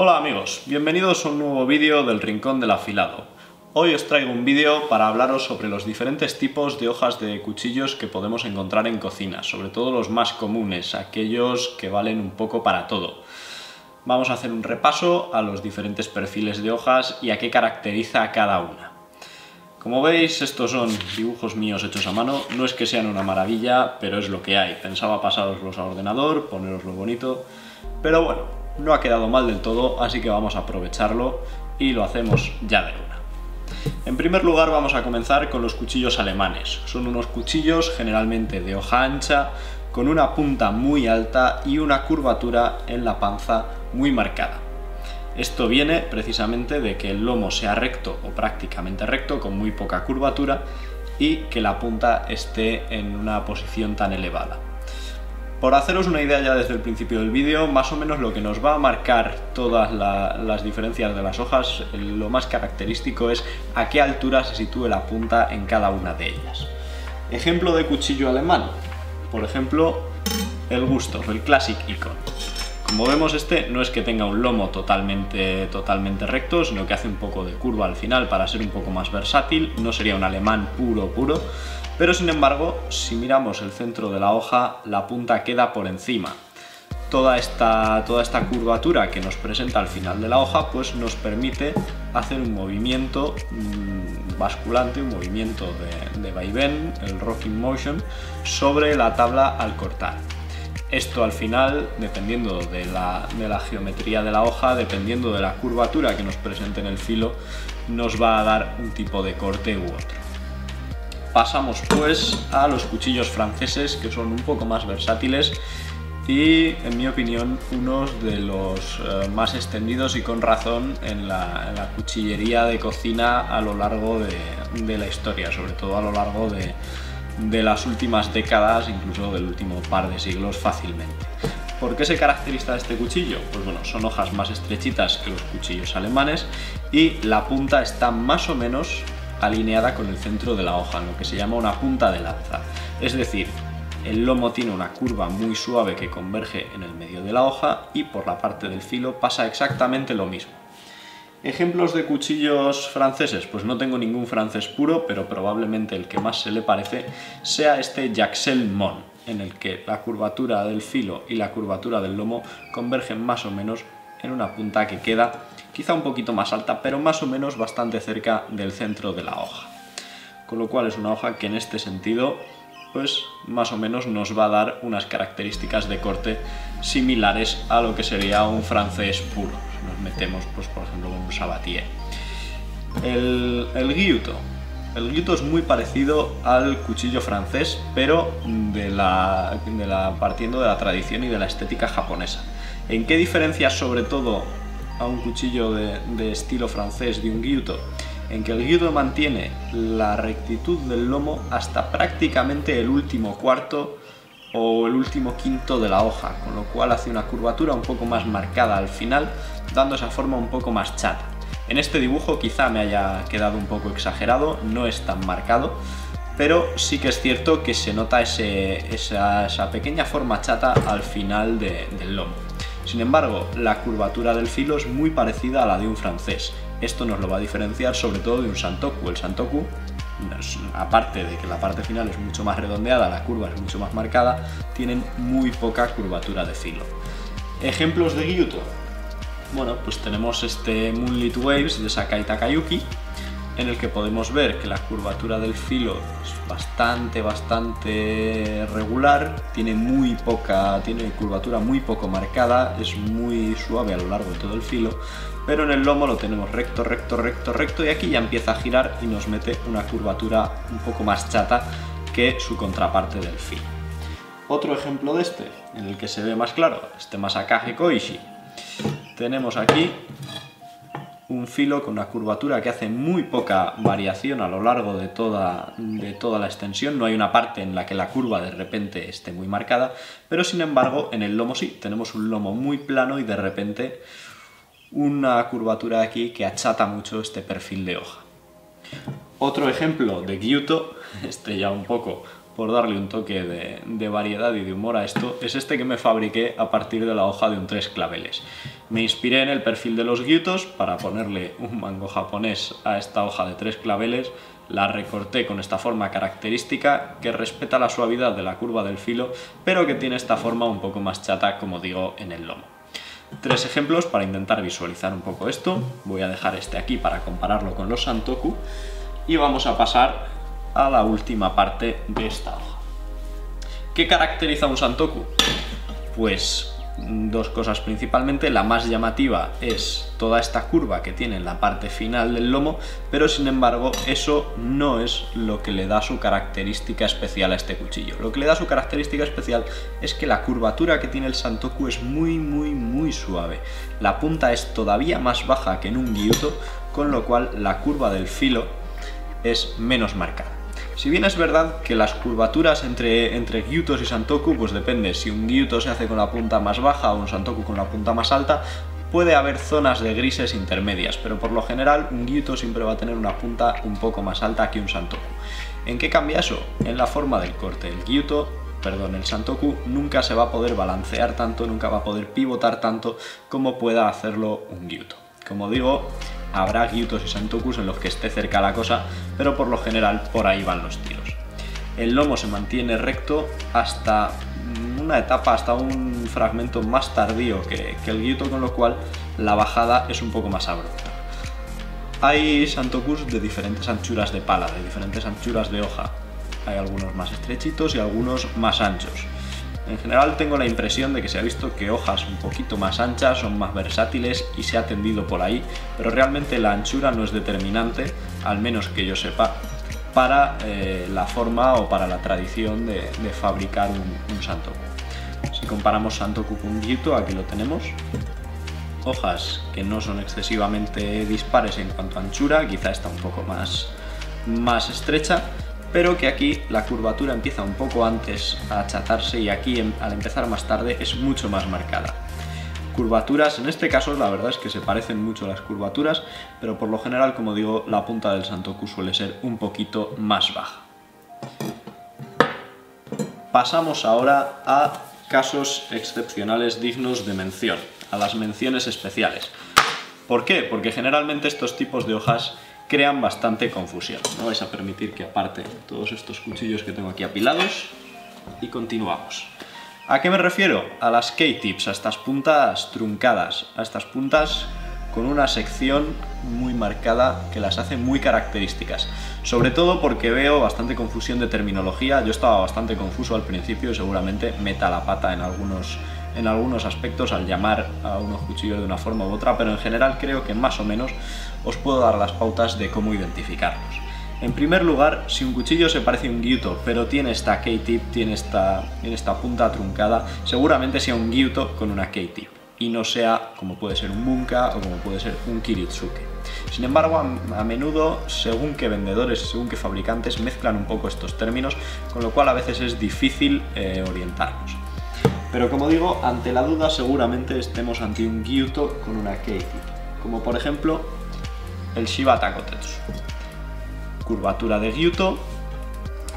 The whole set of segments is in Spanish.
Hola amigos, bienvenidos a un nuevo vídeo del Rincón del Afilado. Hoy os traigo un vídeo para hablaros sobre los diferentes tipos de hojas de cuchillos que podemos encontrar en cocina, sobre todo los más comunes, aquellos que valen un poco para todo. Vamos a hacer un repaso a los diferentes perfiles de hojas y a qué caracteriza cada una. Como veis, estos son dibujos míos hechos a mano, no es que sean una maravilla, pero es lo que hay. Pensaba pasároslos a ordenador, poneroslo bonito, pero bueno, no ha quedado mal del todo, así que vamos a aprovecharlo y lo hacemos ya de una. En primer lugar vamos a comenzar con los cuchillos alemanes. Son unos cuchillos generalmente de hoja ancha, con una punta muy alta y una curvatura en la panza muy marcada. Esto viene precisamente de que el lomo sea recto o prácticamente recto, con muy poca curvatura, y que la punta esté en una posición tan elevada. Por haceros una idea ya desde el principio del vídeo, más o menos lo que nos va a marcar todas las diferencias de las hojas, lo más característico es a qué altura se sitúe la punta en cada una de ellas. Ejemplo de cuchillo alemán, por ejemplo, el Gustav, el Classic Icon. Como vemos este no es que tenga un lomo totalmente, totalmente recto, sino que hace un poco de curva al final para ser un poco más versátil, no sería un alemán puro puro, pero sin embargo, si miramos el centro de la hoja, la punta queda por encima. Toda esta, curvatura que nos presenta al final de la hoja pues nos permite hacer un movimiento mmm, basculante, un movimiento de, de vaivén, el rocking motion, sobre la tabla al cortar. Esto al final, dependiendo de la, de la, geometría de la hoja, dependiendo de la curvatura que nos presente en el filo, nos va a dar un tipo de corte u otro. Pasamos pues a los cuchillos franceses, que son un poco más versátiles y, en mi opinión, unos de los eh, más extendidos y con razón en la, cuchillería de cocina a lo largo de, de la historia, sobre todo a lo largo de, de las últimas décadas, incluso del último par de siglos fácilmente. ¿Por qué se caracteriza este cuchillo? Pues bueno, son hojas más estrechitas que los cuchillos alemanes y la punta está más o menos alineada con el centro de la hoja, lo que se llama una punta de lanza. Es decir, el lomo tiene una curva muy suave que converge en el medio de la hoja y por la parte del filo pasa exactamente lo mismo. ¿Ejemplos de cuchillos franceses? Pues no tengo ningún francés puro, pero probablemente el que más se le parece sea este Jaxel Mon, en el que la curvatura del filo y la curvatura del lomo convergen más o menos en una punta que queda quizá un poquito más alta, pero más o menos bastante cerca del centro de la hoja. Con lo cual es una hoja que en este sentido pues más o menos nos va a dar unas características de corte similares a lo que sería un francés puro nos metemos, pues, por ejemplo, con un sabatier. El, el. El guilloto es muy parecido al cuchillo francés, pero de la, partiendo de la tradición y de la estética japonesa. ¿En qué diferencia sobre todo a un cuchillo de, estilo francés de un guilloto? En que el guilloto mantiene la rectitud del lomo hasta prácticamente el último cuarto o el último quinto de la hoja, con lo cual hace una curvatura un poco más marcada al final, dando esa forma un poco más chata. En este dibujo quizá me haya quedado un poco exagerado, no es tan marcado, pero sí que es cierto que se nota esa, pequeña forma chata al final de, del lomo. Sin embargo, la curvatura del filo es muy parecida a la de un francés. Esto nos lo va a diferenciar sobre todo de un santoku. El santoku aparte de que la parte final es mucho más redondeada, la curva es mucho más marcada, tienen muy poca curvatura de filo. Ejemplos de gyuto. Bueno, pues tenemos este Moonlit Waves de Sakai Takayuki, en el que podemos ver que la curvatura del filo es bastante, bastante regular, tiene muy poca, tiene curvatura muy poco marcada, es muy suave a lo largo de todo el filo, pero en el lomo lo tenemos recto, recto, recto, recto y aquí ya empieza a girar y nos mete una curvatura un poco más chata que su contraparte del filo. Otro ejemplo de este, en el que se ve más claro, este Masakage Koishi. Tenemos aquí un filo con una curvatura que hace muy poca variación a lo largo de toda, de toda la extensión, no hay una parte en la que la curva de repente esté muy marcada, pero sin embargo en el lomo sí, tenemos un lomo muy plano y de repente una curvatura aquí que achata mucho este perfil de hoja. Otro ejemplo de gyuto, este ya un poco por darle un toque de, variedad y de humor a esto, es este que me fabriqué a partir de la hoja de un tres claveles. Me inspiré en el perfil de los gyutos para ponerle un mango japonés a esta hoja de tres claveles, la recorté con esta forma característica que respeta la suavidad de la curva del filo, pero que tiene esta forma un poco más chata, como digo, en el lomo. Tres ejemplos para intentar visualizar un poco esto. Voy a dejar este aquí para compararlo con los Santoku y vamos a pasar a la última parte de esta hoja. ¿Qué caracteriza un santoku? Pues dos cosas principalmente. La más llamativa es toda esta curva que tiene en la parte final del lomo, pero sin embargo eso no es lo que le da su característica especial a este cuchillo. Lo que le da su característica especial es que la curvatura que tiene el santoku es muy muy muy suave. La punta es todavía más baja que en un gyuto, con lo cual la curva del filo es menos marcada. Si bien es verdad que las curvaturas entre, entre y santoku, pues depende, si un gyuto se hace con la punta más baja o un santoku con la punta más alta, puede haber zonas de grises intermedias, pero por lo general un gyuto siempre va a tener una punta un poco más alta que un santoku. ¿En qué cambia eso? En la forma del corte. El gyuto, perdón, el santoku nunca se va a poder balancear tanto, nunca va a poder pivotar tanto como pueda hacerlo un gyuto. Como digo, habrá gyutos y santokus en los que esté cerca la cosa, pero por lo general por ahí van los tiros. El lomo se mantiene recto hasta una etapa, hasta un fragmento más tardío que, el gyuto, con lo cual la bajada es un poco más abrupta. Hay santokus de diferentes anchuras de pala, de diferentes anchuras de hoja. Hay algunos más estrechitos y algunos más anchos. En general tengo la impresión de que se ha visto que hojas un poquito más anchas son más versátiles y se ha tendido por ahí, pero realmente la anchura no es determinante, al menos que yo sepa, para eh, la forma o para la tradición de, fabricar un, un, santoku. Si comparamos santoku con gyuto, aquí lo tenemos. Hojas que no son excesivamente dispares en cuanto a anchura, quizá está un poco más, más estrecha, pero que aquí la curvatura empieza un poco antes a achatarse y aquí em, al empezar más tarde es mucho más marcada. Curvaturas, en este caso la verdad es que se parecen mucho las curvaturas, pero por lo general, como digo, la punta del Santoku suele ser un poquito más baja. Pasamos ahora a casos excepcionales dignos de mención, a las menciones especiales. ¿Por qué? Porque generalmente estos tipos de hojas crean bastante confusión. No vais a permitir que aparte todos estos cuchillos que tengo aquí apilados y continuamos. ¿A qué me refiero? A las K-tips, a estas puntas truncadas, a estas puntas con una sección muy marcada que las hace muy características. Sobre todo porque veo bastante confusión de terminología, yo estaba bastante confuso al principio y seguramente meta la pata en algunos, en algunos aspectos al llamar a unos cuchillos de una forma u otra, pero en general creo que más o menos os puedo dar las pautas de cómo identificarlos. En primer lugar, si un cuchillo se parece a un gyuto, pero tiene esta K-tip, tiene esta, esta punta truncada, seguramente sea un gyuto con una K-tip y no sea como puede ser un bunka o como puede ser un kiritsuke. Sin embargo, a, menudo, según qué vendedores, según qué fabricantes, mezclan un poco estos términos, con lo cual a veces es difícil eh, orientarnos. Pero como digo, ante la duda seguramente estemos ante un gyuto con una K-tip, como por ejemplo el Shibata Kotetsu. Curvatura de Gyuto,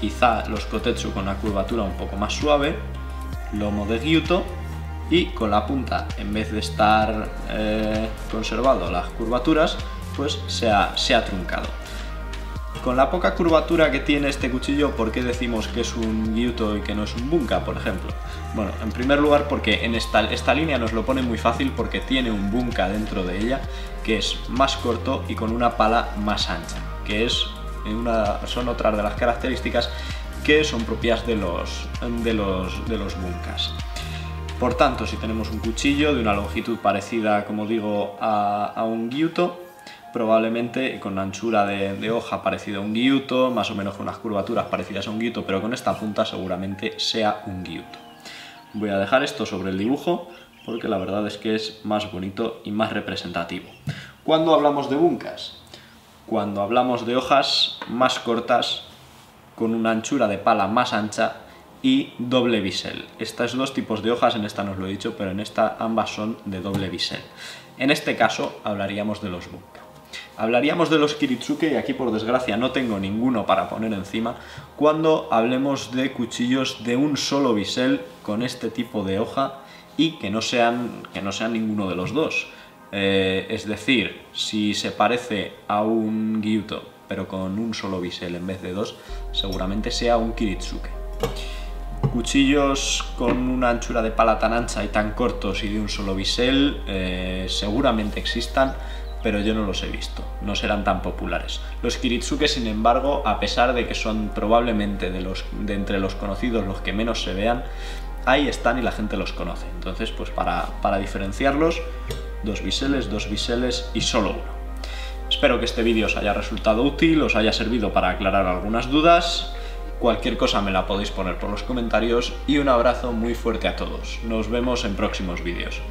quizá los Kotetsu con una curvatura un poco más suave, lomo de Gyuto y con la punta, en vez de estar eh, conservado las curvaturas, pues se ha, se ha truncado. Con la poca curvatura que tiene este cuchillo, ¿por qué decimos que es un gyuto y que no es un bunka, por ejemplo? Bueno, en primer lugar porque en esta, línea nos lo pone muy fácil porque tiene un bunka dentro de ella que es más corto y con una pala más ancha, que es una, son otras de las características que son propias de los, de los, de los bunkas. Por tanto, si tenemos un cuchillo de una longitud parecida, como digo, a, a un gyuto, probablemente con anchura de, hoja parecida a un gyuto, más o menos con unas curvaturas parecidas a un gyuto, pero con esta punta seguramente sea un gyuto. Voy a dejar esto sobre el dibujo porque la verdad es que es más bonito y más representativo. ¿Cuándo hablamos de buncas? Cuando hablamos de hojas más cortas, con una anchura de pala más ancha y doble bisel. Estos dos tipos de hojas, en esta no os lo he dicho, pero en esta ambas son de doble bisel. En este caso hablaríamos de los buncas. Hablaríamos de los Kiritsuke, y aquí por desgracia no tengo ninguno para poner encima, cuando hablemos de cuchillos de un solo bisel con este tipo de hoja y que no sean, que no sean ninguno de los dos. Eh, es decir, si se parece a un Gyuto, pero con un solo bisel en vez de dos, seguramente sea un Kiritsuke. Cuchillos con una anchura de pala tan ancha y tan cortos y de un solo bisel eh, seguramente existan, pero yo no los he visto, no serán tan populares. Los Kiritsuke, sin embargo, a pesar de que son probablemente de, los, de entre los conocidos los que menos se vean, ahí están y la gente los conoce. Entonces, pues para, para diferenciarlos, dos biseles, dos biseles y solo uno. Espero que este vídeo os haya resultado útil, os haya servido para aclarar algunas dudas. Cualquier cosa me la podéis poner por los comentarios y un abrazo muy fuerte a todos. Nos vemos en próximos vídeos.